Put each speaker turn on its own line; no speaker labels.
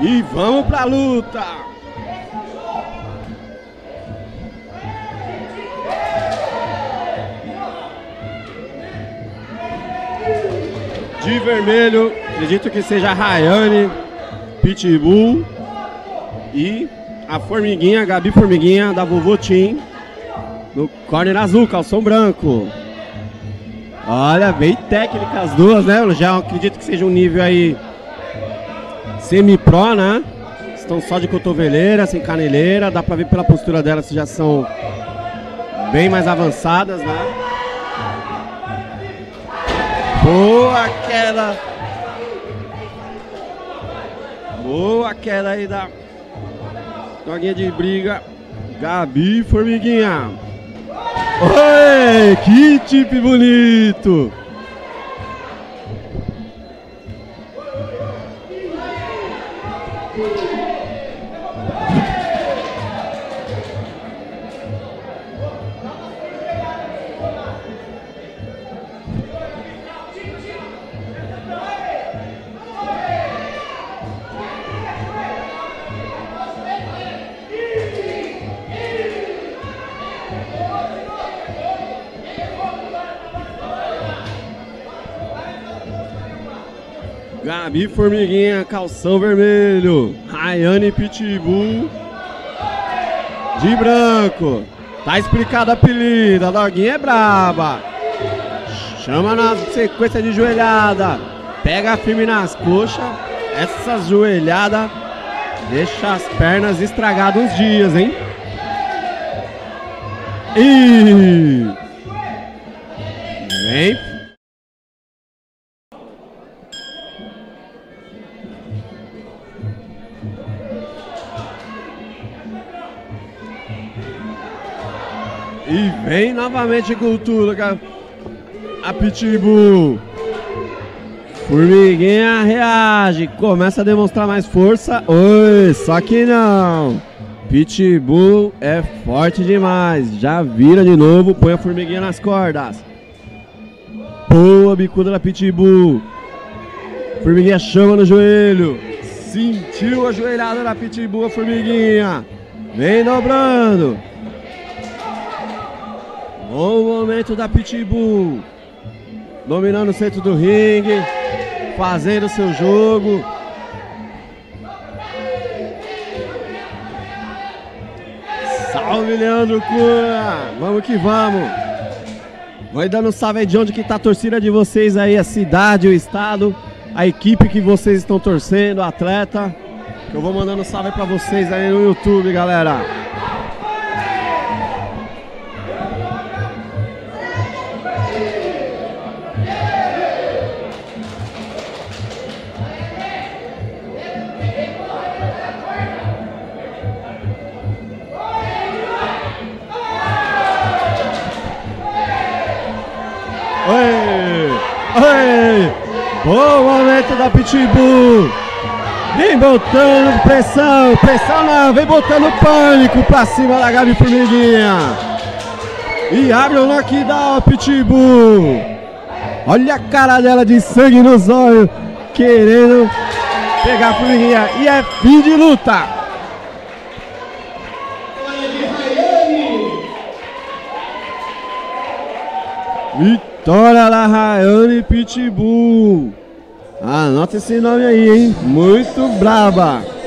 E vamos pra luta! De vermelho, acredito que seja a Rayane, Pitbull e a Formiguinha, Gabi Formiguinha da Vovô Tim. No corner azul, calção branco. Olha, bem técnica as duas, né? Eu já acredito que seja um nível aí semi-pro, né? Estão só de cotoveleira, sem caneleira. Dá pra ver pela postura delas que já são bem mais avançadas, né? Boa queda! Boa queda aí da Doguinha de briga. Gabi Formiguinha. Oi, que tipo bonito! Yeah. Gabi Formiguinha, calção vermelho. Rayane Pitbull de branco. Tá apelido, a doguinha é braba. Chama na sequência de joelhada. Pega firme nas coxas. Essas joelhadas deixa as pernas estragadas uns dias, hein? E vem E vem novamente cultura a Pitbull. Formiguinha reage, começa a demonstrar mais força. Oi, só que não. Pitbull é forte demais. Já vira de novo, põe a formiguinha nas cordas. Boa bicuda da Pitbull. Formiguinha chama no joelho. Sentiu a joelhada da Pitbull, a formiguinha. Vem dobrando. Bom momento da Pitbull. Dominando o centro do ringue. Fazendo seu jogo. Salve, Leandro Cunha. Vamos que vamos. Vai dando um salve aí de onde que tá a torcida de vocês aí, a cidade, o estado, a equipe que vocês estão torcendo, atleta. Que eu vou mandando salve para vocês aí no YouTube, galera. Bom momento da Pitbull. Vem botando pressão, pressão não, vem botando pânico pra cima da Gabi Formiguinha. E abre o knockdown, Pitbull. Olha a cara dela de sangue nos olhos, querendo pegar a Formiguinha. E é fim de luta. Da Rayane Pitbull. Anota esse nome aí, hein? Muito braba.